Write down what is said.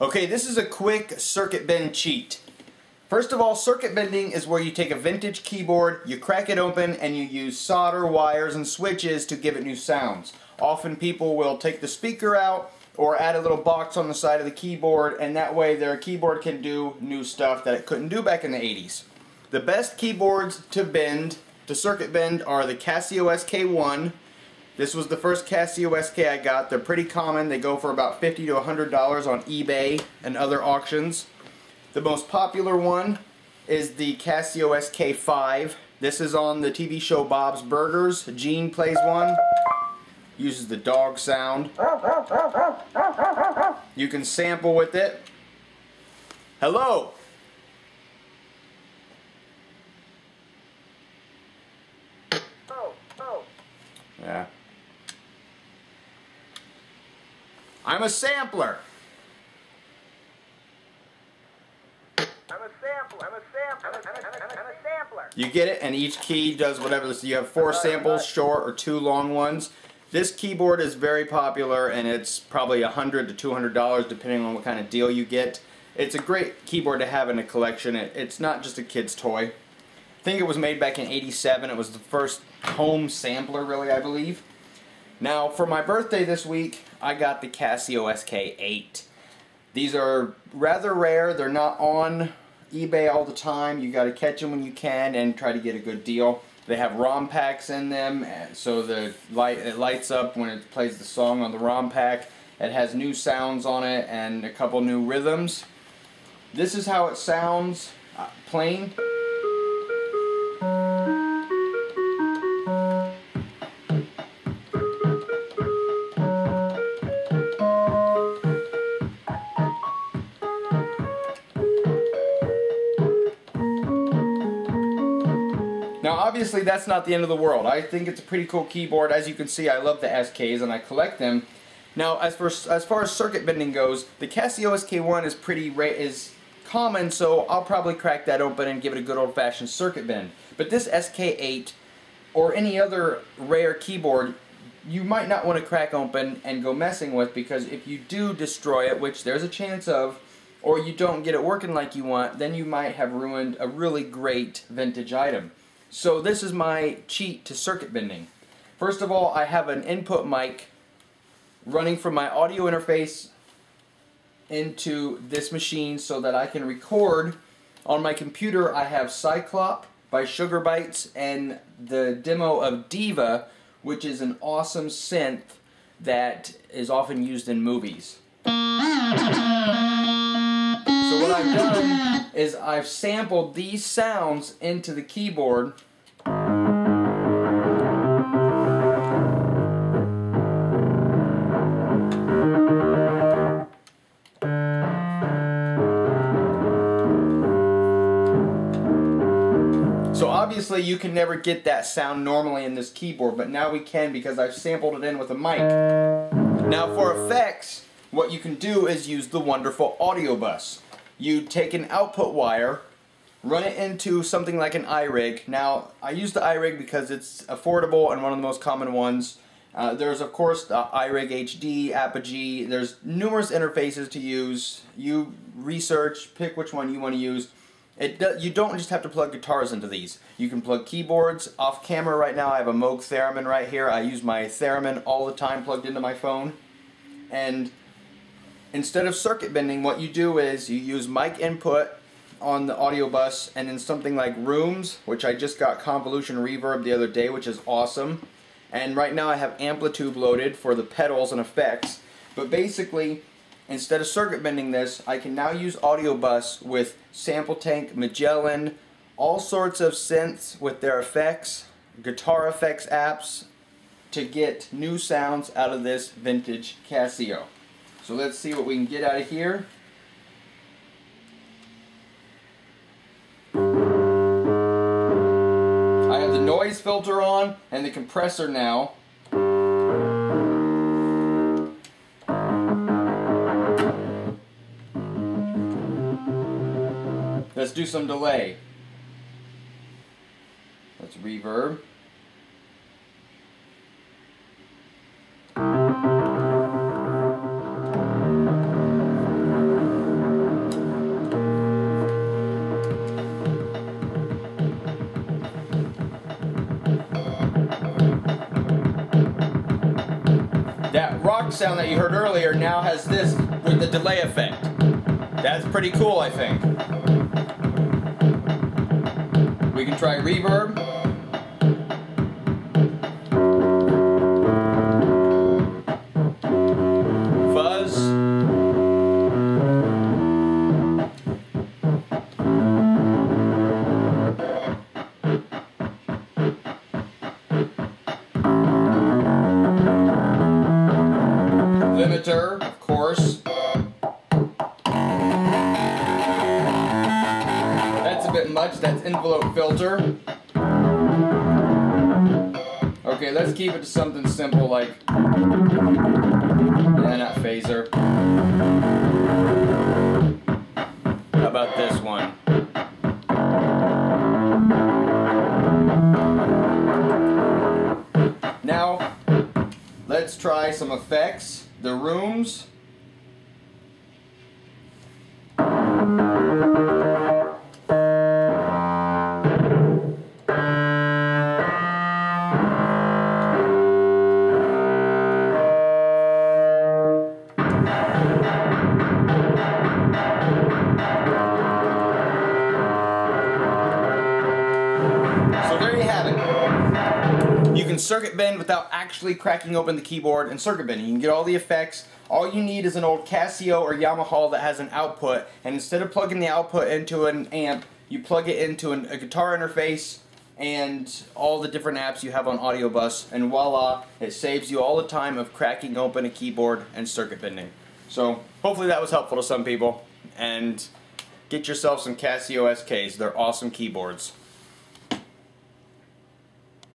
Okay, this is a quick circuit bend cheat. First of all, circuit bending is where you take a vintage keyboard, you crack it open, and you use solder, wires, and switches to give it new sounds. Often people will take the speaker out or add a little box on the side of the keyboard, and that way their keyboard can do new stuff that it couldn't do back in the 80s. The best keyboards to bend, to circuit bend, are the Casio SK1. This was the first Casio SK I got. They're pretty common. They go for about 50 to $100 on eBay and other auctions. The most popular one is the Casio SK5. This is on the TV show Bob's Burgers. Gene plays one. Uses the dog sound. You can sample with it. Hello! Yeah. I'm a sampler. I'm a sampler. I'm a sampler. I'm a, I'm a, I'm a sampler. You get it, and each key does whatever. So you have four samples, short or two long ones. This keyboard is very popular, and it's probably a hundred to two hundred dollars, depending on what kind of deal you get. It's a great keyboard to have in a collection. It, it's not just a kid's toy. I think it was made back in '87. It was the first home sampler, really, I believe. Now, for my birthday this week, I got the Casio SK8. These are rather rare. They're not on eBay all the time. You got to catch them when you can and try to get a good deal. They have ROM packs in them, so the light it lights up when it plays the song on the ROM pack. It has new sounds on it and a couple new rhythms. This is how it sounds uh, plain. Now obviously that's not the end of the world. I think it's a pretty cool keyboard. As you can see I love the SKs and I collect them. Now as for as far as circuit bending goes, the Casio SK1 is pretty is common so I'll probably crack that open and give it a good old-fashioned circuit bend. But this SK8 or any other rare keyboard you might not want to crack open and go messing with because if you do destroy it, which there's a chance of, or you don't get it working like you want, then you might have ruined a really great vintage item. So this is my cheat to circuit bending. First of all, I have an input mic running from my audio interface into this machine so that I can record. On my computer, I have Cyclop by Sugar Bytes and the demo of Diva, which is an awesome synth that is often used in movies. So what I've done is I've sampled these sounds into the keyboard. So obviously you can never get that sound normally in this keyboard, but now we can because I've sampled it in with a mic. Now for effects, what you can do is use the wonderful Audiobus. You take an output wire, run it into something like an iRig. Now, I use the iRig because it's affordable and one of the most common ones. Uh, there's of course the iRig HD, Apogee, there's numerous interfaces to use. You research, pick which one you want to use. It do, you don't just have to plug guitars into these. You can plug keyboards. Off camera right now I have a Moog Theremin right here. I use my Theremin all the time plugged into my phone. And instead of circuit bending, what you do is you use mic input on the Audiobus and then something like Rooms, which I just got convolution reverb the other day, which is awesome. And right now I have Amplitube loaded for the pedals and effects. But basically, instead of circuit bending this, I can now use Audiobus with SampleTank, Magellan, all sorts of synths with their effects, guitar effects apps, to get new sounds out of this vintage Casio. So let's see what we can get out of here. I have the noise filter on and the compressor now. Let's do some delay. Let's reverb. Sound that you heard earlier now has this with the delay effect. That's pretty cool, I think. We can try reverb. Bit much. That's envelope filter. Okay, let's keep it to something simple like. Yeah, not phaser. How about this one? Now, let's try some effects. The rooms. Circuit bend without actually cracking open the keyboard and circuit bending. You can get all the effects. All you need is an old Casio or Yamaha that has an output, and instead of plugging the output into an amp, you plug it into an, a guitar interface and all the different apps you have on Audiobus, and voila, it saves you all the time of cracking open a keyboard and circuit bending. So hopefully that was helpful to some people, and get yourself some Casio SKs. They're awesome keyboards.